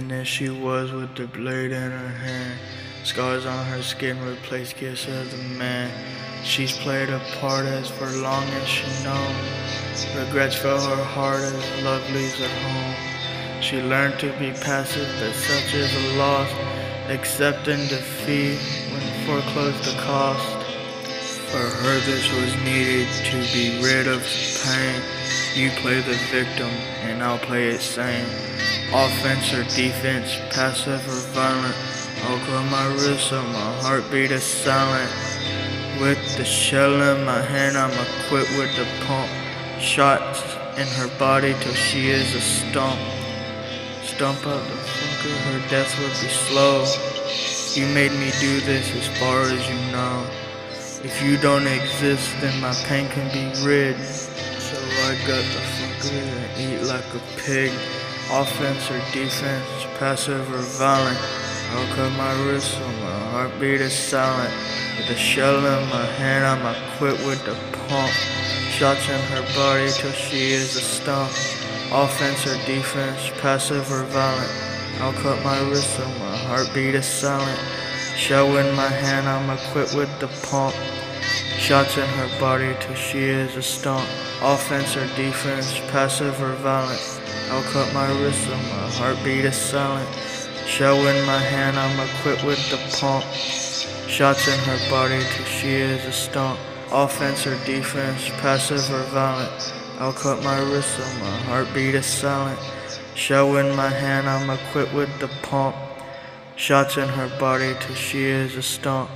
And there she was with the blade in her hand. Scars on her skin replace kiss of the man. She's played a part as for long as she knows. Regrets fill her heart as love leaves her home. She learned to be passive, but such is a loss. Accepting defeat when foreclosed the cost. For her, this was needed to be rid of pain. You play the victim, and I'll play it sane. Offense or defense, passive or violent. I'll grab my wrist so my heartbeat is silent. With the shell in my hand, I'm equipped with the pump. Shots in her body till she is a stump. Stump out the fucker, her death would be slow. You made me do this as far as you know. If you don't exist, then my pain can be rid. So I got the fucker and eat like a pig. Offense or defense, passive or violent. I'll cut my wrist so my heartbeat is silent. With a shell in my hand, I'm equipped with the pump. Shots in her body till she is a stump. Offense or defense, passive or violent. I'll cut my wrist so my heartbeat is silent. Shell in my hand, I'm equipped with the pump. Shots in her body till she is a stump. Offense or defense, passive or violent. I'll cut my wrist so my heartbeat is silent. Shell in my hand, I'm equipped with the pump. Shots in her body till she is a stump. Offense or defense, passive or violent. I'll cut my wrist so my heartbeat is silent. Shell in my hand, I'm equipped with the pump. Shots in her body till she is a stump.